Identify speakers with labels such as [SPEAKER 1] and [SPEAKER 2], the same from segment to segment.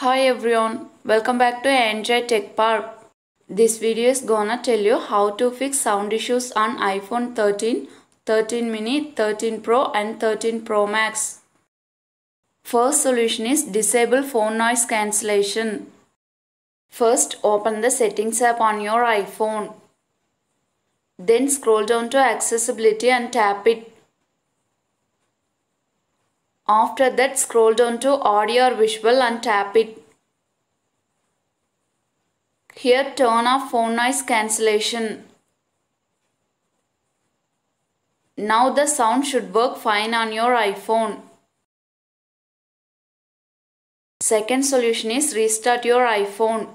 [SPEAKER 1] Hi everyone, welcome back to Android Tech Park. This video is gonna tell you how to fix sound issues on iPhone 13, 13 mini, 13 Pro and 13 Pro Max. First solution is disable phone noise cancellation. First open the settings app on your iPhone. Then scroll down to accessibility and tap it. After that scroll down to audio or visual and tap it. Here turn off phone noise cancellation. Now the sound should work fine on your iPhone. Second solution is restart your iPhone.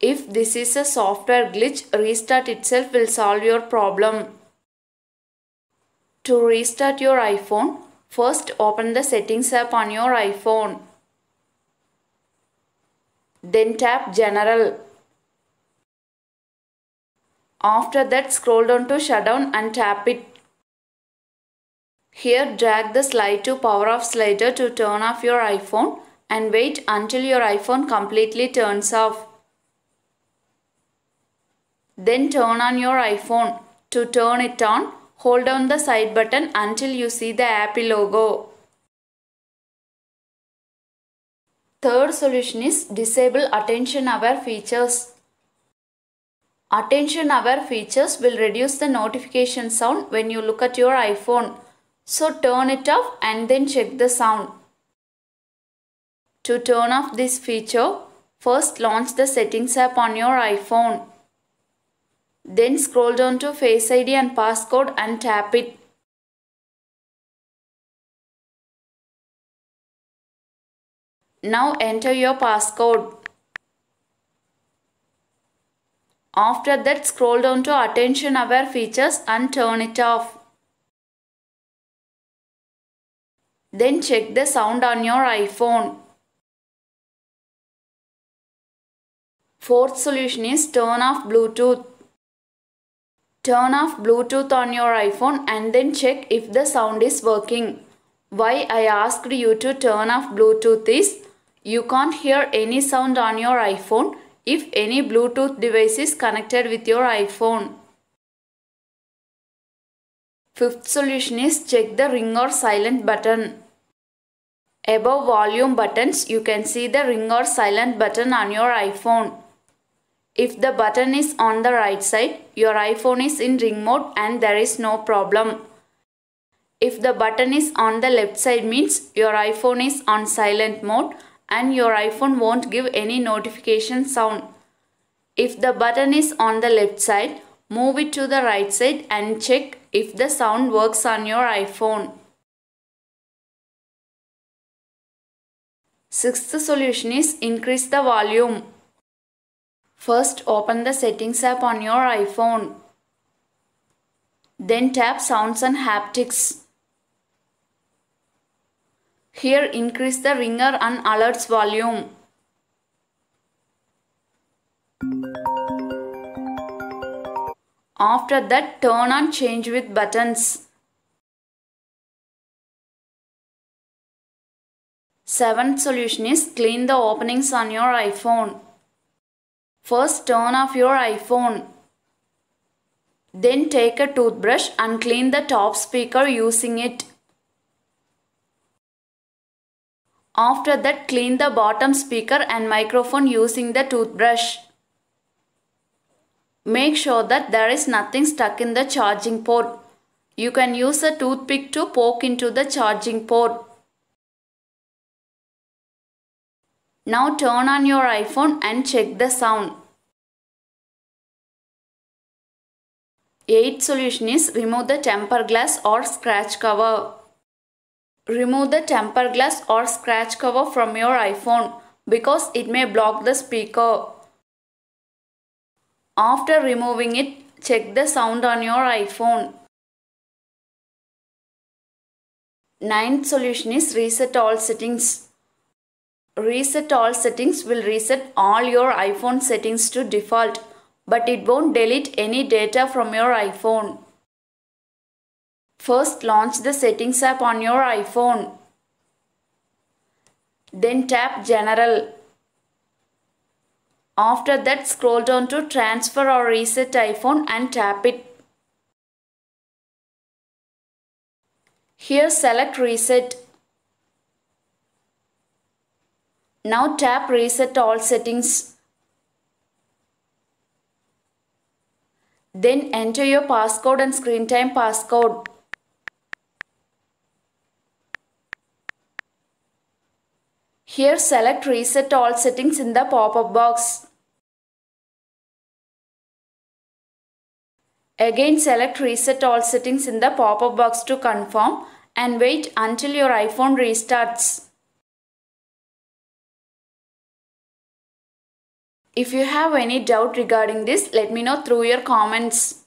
[SPEAKER 1] If this is a software glitch, restart itself will solve your problem. To restart your iPhone, first open the settings app on your iPhone. Then tap General. After that scroll down to shutdown and tap it. Here drag the slide to power off slider to turn off your iPhone and wait until your iPhone completely turns off. Then turn on your iPhone. To turn it on, hold down the side button until you see the Apple logo. Third solution is disable attention aware features. Attention aware features will reduce the notification sound when you look at your iPhone. So turn it off and then check the sound. To turn off this feature, first launch the settings app on your iPhone. Then scroll down to Face ID and passcode and tap it. Now enter your passcode. After that scroll down to attention aware features and turn it off. Then check the sound on your iPhone. Fourth solution is turn off Bluetooth. Turn off Bluetooth on your iPhone and then check if the sound is working. Why I asked you to turn off Bluetooth is you can't hear any sound on your iPhone if any Bluetooth device is connected with your iPhone. Fifth solution is check the ring or silent button. Above volume buttons, you can see the ring or silent button on your iPhone. If the button is on the right side, your iPhone is in ring mode and there is no problem. If the button is on the left side means your iPhone is on silent mode and your iPhone won't give any notification sound. If the button is on the left side, move it to the right side and check if the sound works on your iPhone. Sixth solution is increase the volume. First open the settings app on your iPhone. Then tap sounds and haptics. Here increase the ringer and alerts volume. After that turn on change with buttons. Seventh solution is clean the openings on your iPhone. First turn off your iPhone. Then take a toothbrush and clean the top speaker using it. After that clean the bottom speaker and microphone using the toothbrush. Make sure that there is nothing stuck in the charging port. You can use a toothpick to poke into the charging port. Now turn on your iPhone and check the sound. Eighth solution is remove the temper glass or scratch cover. Remove the temper glass or scratch cover from your iPhone because it may block the speaker. After removing it, check the sound on your iPhone. Ninth solution is reset all settings. Reset all settings will reset all your iPhone settings to default but it won't delete any data from your iPhone. First launch the settings app on your iPhone. Then tap General. After that scroll down to transfer or reset iPhone and tap it. Here select reset. Now tap reset all settings. Then enter your passcode and screen time passcode. Here select reset all settings in the pop-up box. Again select reset all settings in the pop-up box to confirm and wait until your iPhone restarts. If you have any doubt regarding this, let me know through your comments.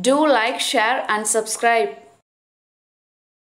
[SPEAKER 1] Do like, share and subscribe.